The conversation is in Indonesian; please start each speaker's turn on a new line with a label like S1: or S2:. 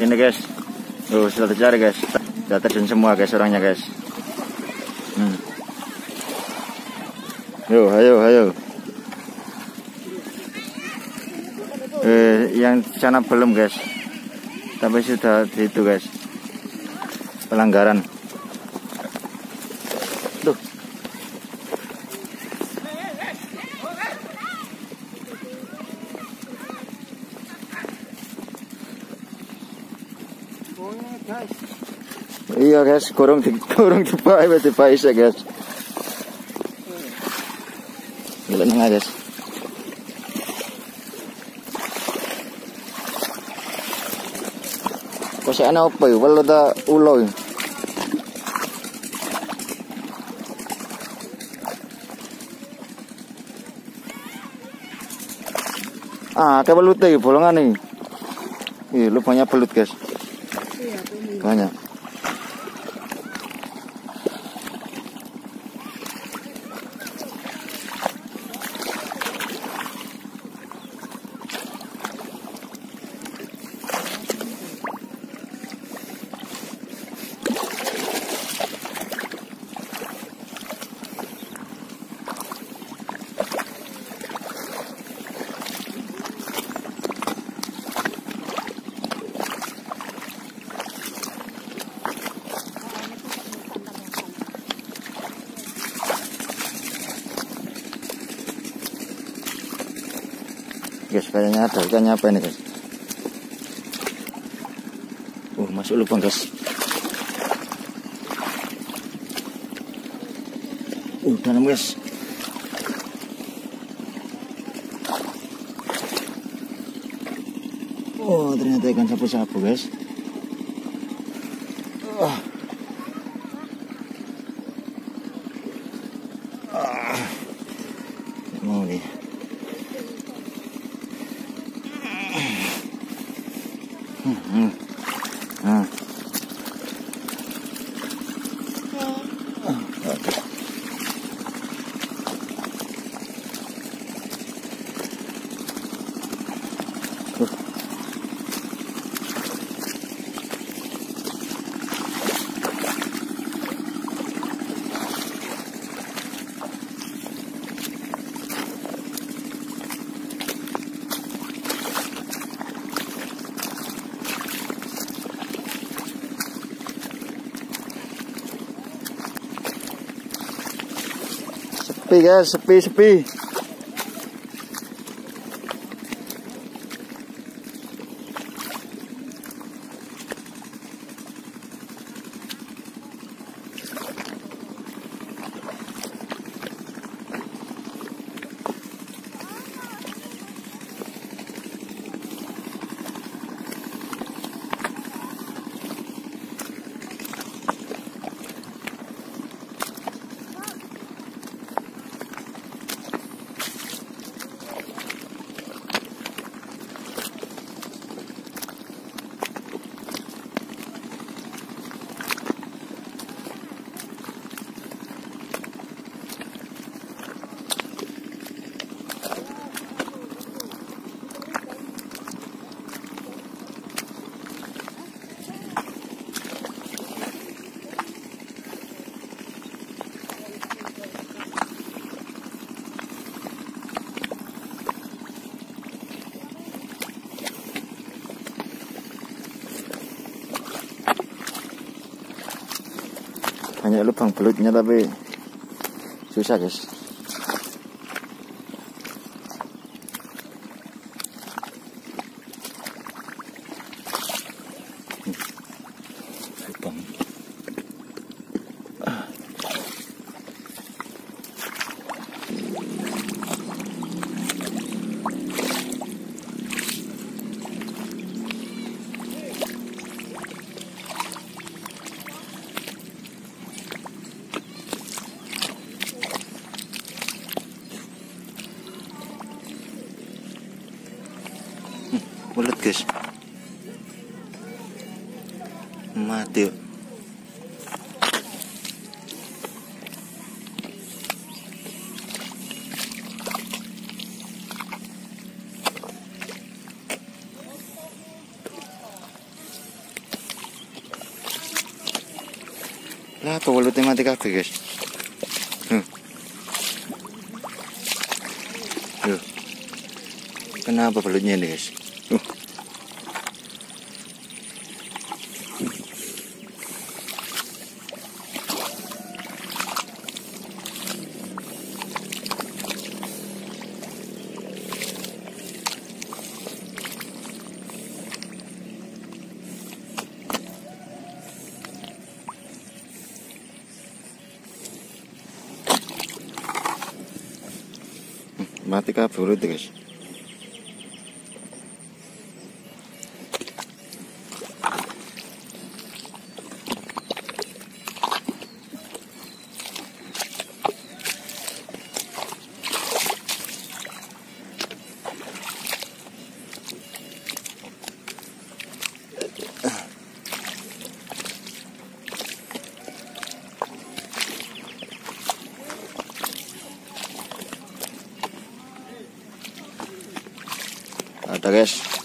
S1: ini guys. Oh sudah tercari guys. Sudah terjun semua guys orangnya guys. Hmm. yo ayo ayo. Eh yang sana belum guys. Tapi sudah itu guys. Pelanggaran Iya guys, kurung di kurung di pak, di pak ya guys. Gila nih guys. Kok saya apa ya? Walau da ulo ya. Ah, kayak belut deh, bolongan nih. Ih, lu banyak belut guys. Banyak. Guys kayaknya ada. Ikannya apa ini guys? Uh masuk lubang guys. Uh dalam guys. Oh ternyata ikan sapu-sapu guys. Uh. Ah. mau nih Hmm. Sepi guys, sepi sepi. Banyak lubang belutnya tapi susah guys. bulat guys. Mati lah apa bulatnya mati kaki guys. Kenapa belutnya ini guys? Mati kabur itu guys ada guys